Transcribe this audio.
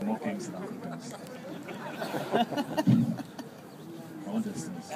More gangster than Uncle All distance.